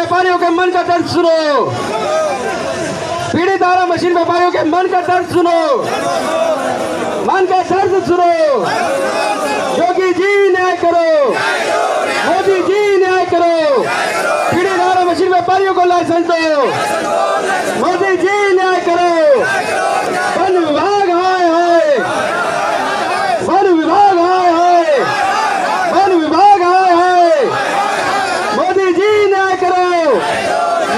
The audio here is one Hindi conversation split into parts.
व्यापारियों के मन का दर्द सुनो। पीड़ित धारा मशीन व्यापारियों के मन का दर्द सुनो। मन का दर्द सुनो। योगी जी, न्याय करो। मोदी जी, न्याय करो। पीड़ित धारा मशीन व्यापारियों को लाइसेंस दो। मोदी जी, न्याय करो वन विभाग हाय हाय वन विभाग हाय हाय वन विभाग हाय हाय मोदी जी न्याय करो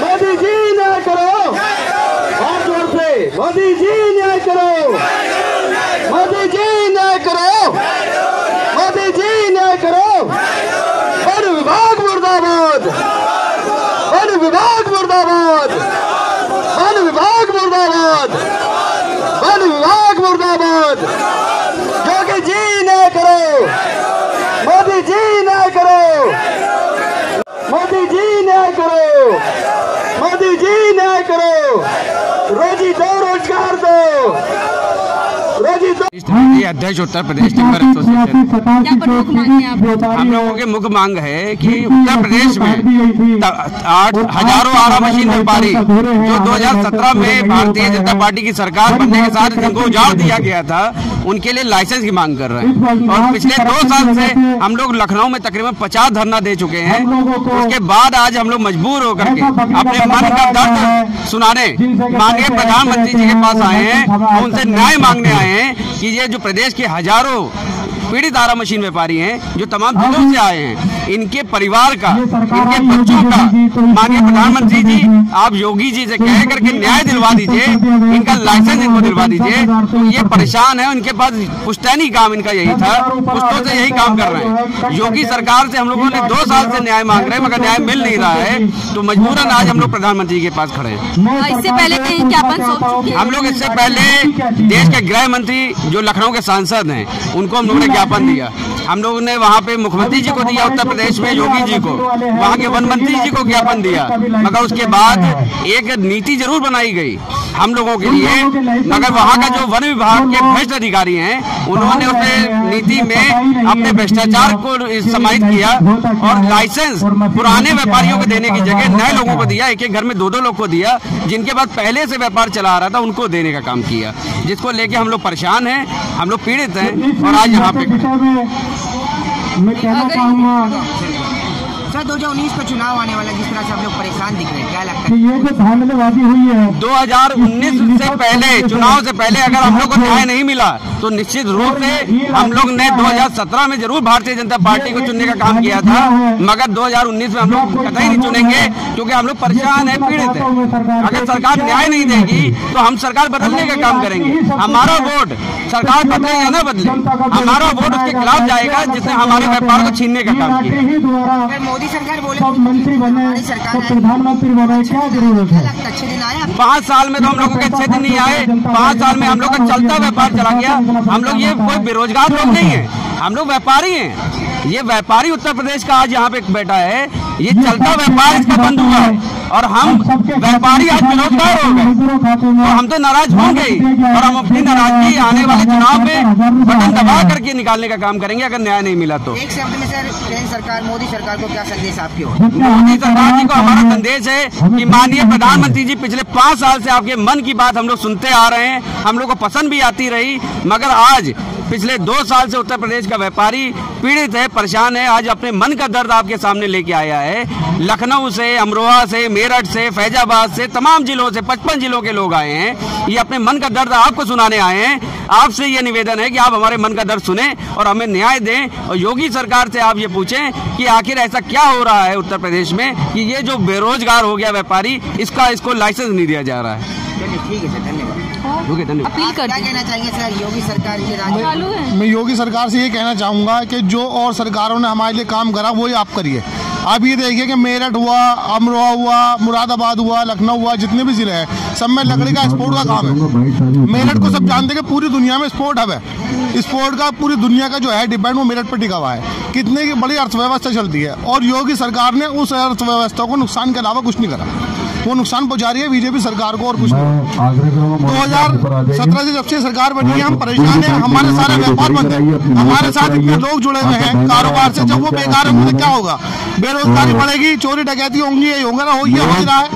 मोदी जी न्याय करो और ज़ोर से मोदी जी न्याय करो। मोदी जी न्याय करो। मोदी जी न्याय करो। वन विभाग मुर्दाबाद। वन विभाग मुर्दाबाद। वन विभाग मुर्दाबाद। वन विभाग मुर्दाबाद। योगी जी न्याय करो। मोदी जी न्याय करो। मोदी जी न्याय करो। मोदी जी न्याय करो। रोजी दो रोज़गार दो। रोजी दो अध्यक्ष उत्तर प्रदेश टिम्बर एसोसिएशन हम लोगों की मुख्य मांग है कि उत्तर प्रदेश में आठ हज़ारों आरा मशीन व्यापारी जो 2017 में भारतीय जनता पार्टी की सरकार बनने के साथ जिनको उजाड़ दिया गया था उनके लिए लाइसेंस की मांग कर रहे हैं। और पिछले दो साल से हम लोग लखनऊ में तकरीबन पचास धरना दे चुके हैं। उसके बाद आज हम लोग मजबूर होकर के अपने मन का दर्द सुनाने माननीय प्रधानमंत्री जी के पास आए हैं और उनसे न्याय मांगने आए हैं कि ये जो प्रदेश के हज़ारों पीड़ित आरा मशीन व्यापारी हैं जो तमाम जिलों से आए हैं। इनके परिवार का इनके बच्चों का माननीय प्रधानमंत्री जी आप योगी जी से कह करके न्याय दिलवा दीजिए इनका लाइसेंस इनको दिलवा दीजिए। तो ये परेशान है उनके पास पुश्तैनी काम इनका यही था पुश्तों से यही काम कर रहे हैं योगी सरकार से हम लोगों ने दो साल से न्याय मांग रहे हैं मगर न्याय मिल नहीं रहा है तो मजबूरन आज हम लोग प्रधानमंत्री के पास खड़े हैं। इससे पहले ज्ञापन हैं हम लोग इससे पहले देश के गृह मंत्री जो लखनऊ के सांसद हैं उनको हम लोगों ने ज्ञापन दिया। हम लोगों ने वहाँ पे मुख्यमंत्री जी को दिया उत्तर प्रदेश में योगी जी को। वहाँ के वन मंत्री जी को ज्ञापन दिया। मगर उसके बाद एक नीति ज़रूर बनाई गई हम लोगों के लिए। मगर वहाँ का जो वन विभाग के भ्रष्ट अधिकारी हैं उन्होंने उसमें नीति में अपने भ्रष्टाचार को समाहित किया और लाइसेंस पुराने व्यापारियों को देने की जगह नए लोगों को दिया एक एक घर में दो दो लोग को दिया जिनके बाद पहले से व्यापार चला आ रहा था उनको देने का काम किया जिसको लेके हम लोग परेशान हैं हम लोग पीड़ित हैं और आज यहाँ पे खड़े में मैं कहना चाहूँगा सर 2019 का चुनाव आने वाला जिस तरह से हम लोग परेशान दिख रहे हैं क्या लगता है? ये जो धांधलेबाजी हुई है 2019 से पहले चुनाव से पहले अगर हम लोग को न्याय नहीं मिला तो निश्चित रूप से हम लोग ने 2017 में ज़रूर भारतीय जनता पार्टी को चुनने का काम किया था मगर 2019 में हम लोग कतई नहीं चुनेंगे क्योंकि हम लोग परेशान है पीड़ित है। अगर सरकार न्याय नहीं देगी तो हम सरकार बदलने का काम करेंगे। हमारा वोट सरकार बदले या न बदले? हमारा वोट उसके खिलाफ जाएगा जिसने हमारे व्यापार को छीनने का काम किया। ही अगर मोदी सरकार बोले सब मंत्री बने तो प्रधानमंत्री बने क्या ज़रूरत है? अच्छे दिन आए पाँच साल में तो हम लोगों के अच्छे दिन नहीं आए। पाँच साल में हम लोग का चलता व्यापार चला गया। हम लोग ये कोई बेरोजगार लोग नहीं है। हम लोग व्यापारी हैं। ये व्यापारी उत्तर प्रदेश का आज यहाँ पे बैठा है। ये चलता व्यापार इसका बंद हुआ। है। और हम व्यापारी आज बेरोजगार हो गए। तो हम तो नाराज़ होंगे ही। और हम अपनी नाराज़गी आने वाले चुनाव में बटन दबा करके निकालने का काम करेंगे अगर न्याय नहीं मिला तो। एक शब्द में सर केंद्र सरकार मोदी सरकार को क्या संदेश आपकी हो मोदी सरकार जी को हमारा संदेश है कि माननीय प्रधानमंत्री जी पिछले पाँच साल से आपके मन की बात हम लोग सुनते आ रहे हैं हम लोग को पसंद भी आती रही मगर आज पिछले दो साल से उत्तर प्रदेश का व्यापारी पीड़ित है परेशान है आज अपने मन का दर्द आपके सामने लेके आया है। लखनऊ से अमरोहा से मेरठ से फैजाबाद से तमाम जिलों से पचपन जिलों के लोग आए हैं। ये अपने मन का दर्द आपको सुनाने आए हैं। आपसे ये निवेदन है कि आप हमारे मन का दर्द सुने और हमें न्याय दें और योगी सरकार से आप ये पूछें कि आखिर ऐसा क्या हो रहा है उत्तर प्रदेश में कि ये जो बेरोजगार हो गया व्यापारी इसका इसको लाइसेंस नहीं दिया जा रहा है? ठीक है सर धन्यवाद। अपील क्या कहना चाहेंगे सर योगी सरकार के चालू मैं योगी सरकार से ये कहना चाहूँगा कि जो और सरकारों ने हमारे लिए काम करा वही आप करिए। आप ये देखिए कि मेरठ हुआ, अमरोहा हुआ, मुरादाबाद हुआ, लखनऊ हुआ, जितने भी ज़िले हैं, सब में लकड़ी का एक्सपोर्ट का काम है। मेरठ को सब जानते हैं कि पूरी दुनिया में एक्सपोर्ट हब है। स्पोर्ट का पूरी दुनिया का जो है डिपेंड वो मेरठ पर टिका हुआ है। कितने की बड़ी अर्थव्यवस्था चलती है और योगी सरकार ने उस अर्थव्यवस्था को नुकसान के अलावा कुछ नहीं करा। वो नुकसान पहुँचा रही है बीजेपी सरकार को और कुछ दो हज़ार सत्रह से जब से सरकार बनी है हम परेशान है हमारे सारे व्यापार बंद है हमारे साथ इतने लोग जुड़े हुए हैं कारोबार से जब वो बेकार होंगे तो क्या होगा? बेरोजगारी बढ़ेगी चोरी डकैती होंगी यही होगा ना हो ये हो रहा है।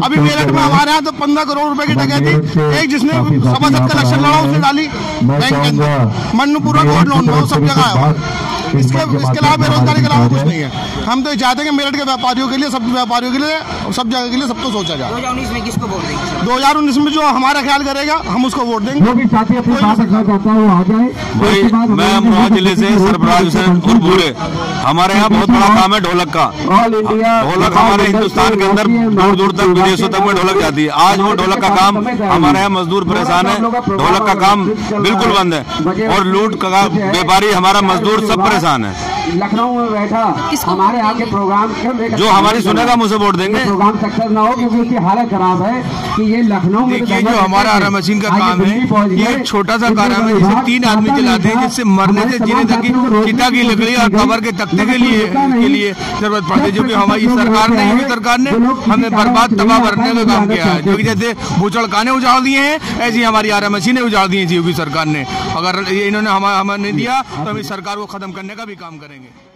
अभी मेरठ में हमारे यहाँ तो पंद्रह करोड़ रुपए की डकैती एक जिसने सवा सत्तर इलेक्शन लड़ा उसने डाली बैंक के अंदर। मन्नूपुरा गोल्ड लोन में सब जगह है। इसके इसके अलावा बेरोजगारी के अलावा कुछ नहीं है। हम तो ये चाहते हैं कि मेरठ के व्यापारियों के लिए सब व्यापारियों के लिए सब जगह के लिए सबको सोचा जाए। हज़ार उन्नीस में किसको वोट देंगे? दो हज़ार उन्नीस में जो हमारा ख्याल करेगा हम उसको वोट देंगे। जो भी साथी अपनी बात रखना चाहता है वो आ जाए। भाई मैं अमरोहा ज़िले से सरफराज हुसैन और बूढ़े हमारे यहाँ बहुत बड़ा काम है ढोलक का। ढोलक हमारे हिंदुस्तान के अंदर दूर दूर तक विदेशों तक में ढोलक जाती है। आज वो ढोलक का काम हमारे यहाँ मजदूर परेशान है। ढोलक का काम बिल्कुल बंद है। और लूट का व्यापारी हमारा मजदूर सब परेशान है लखनऊ में बैठा। हमारे यहाँ के प्रोग्राम जो हमारी सुनेगा मुझे वोट देंगे। प्रोग्राम सक्सेस ना हो क्योंकि उसकी हालत खराब है कि ये लखनऊ में तो देखिए जो हमारा आरा मशीन का काम है ये एक छोटा सा काम है जिसे तीन आदमी चलाते हैं जिससे मरने से जीने तक की चिता की लकड़ी और कबर के तख्ते के लिए के लिए ज़रूरत पड़ती है जो कि हमारी सरकार ने योगी सरकार ने हमें बर्बाद तबाह करने का काम किया है। जो कि जैसे भूचड़ खाने उजाड़ दिए हैं ऐसी हमारी आरा मशीनें उजाड़ दी हैं योगी सरकार ने। अगर इन्होंने हमें हमें नहीं दिया तो हम इस सरकार को खत्म करने का भी काम करेंगे। playing it.